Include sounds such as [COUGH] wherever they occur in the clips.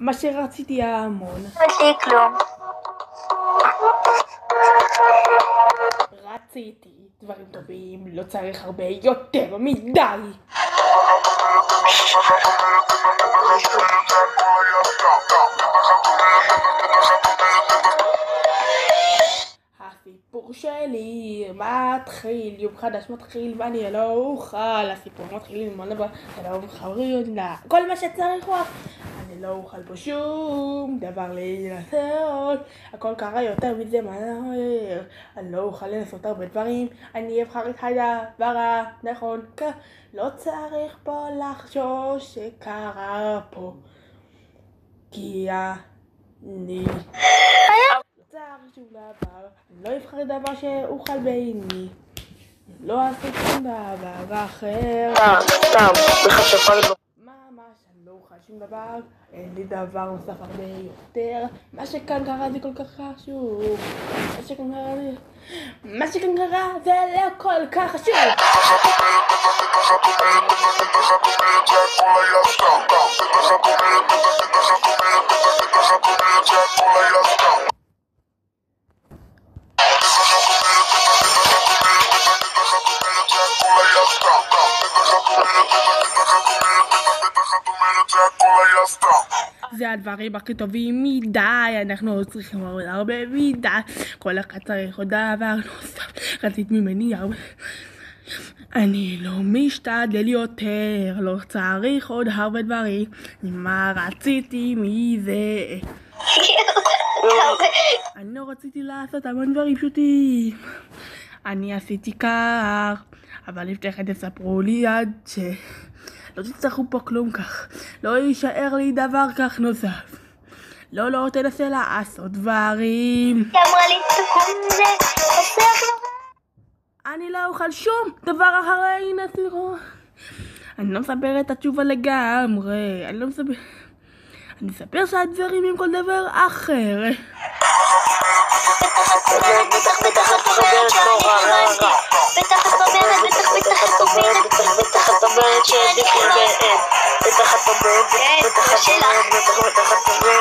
מה שרציתי המון. אין לי כלום. רציתי דברים טובים, לא צריך הרבה יותר מדי. הסיפור שלי מתחיל, יום חדש מתחיל ואני לא אוכל, הסיפור מתחיל עם מלא לא אוכל כל מה שצריך הוא אני לא אוכל פה שום דבר לנסות, הכל קרה יותר מזה מהר, אני לא אוכל לנסות הרבה דברים, אני אבחר את הדבר הנכון, לא צריך פה לחשוש שקרה פה, כי אני... צריך שום דבר, אני לא אבחר דבר שאוכל בעיני. לא אעשה שום דבר אחר. סתם, בחשפה אני לא אוכל שום דבר, אין לי דבר נוסף הרבה יותר. מה שכאן קרה זה כל כך חשוב. מה שכאן קרה זה... מה שכאן קרה זה לא כל כך חשוב. זה הדברים הכי טובים מדי, אנחנו צריכים עוד הרבה מדי, כל אחד צריך עוד דבר נוסף, רצית ממני הרבה. אני לא משתדל יותר, לא צריך עוד הרבה דברים, מה רציתי מזה? [LAUGHS] אני לא רציתי לעשות המון דברים פשוטים. אני עשיתי כך, אבל לפני כן תספרו לי עד ש... לא תצטרכו פה כלום כך. לא יישאר לי דבר כך נוסף. לא, לא, תנסה לעשות דברים. היא אמרה לי, תקום זה, חסר אני לא אוכל שום דבר אחרי נסירו. אני לא מספר את התשובה לגמרי. אני לא מספר... אני מספר שהדברים הם כל דבר אחר.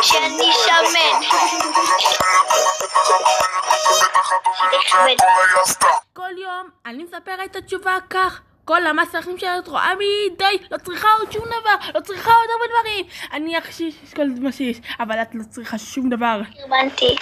שאני שמן. כל יום אני מספרת את התשובה כך. כל המסכים שאת רואה מדי, לא צריכה עוד שום דבר, לא צריכה עוד הרבה דברים. אני אקשיש כל מה שיש, אבל את לא צריכה שום דבר. הבנתי.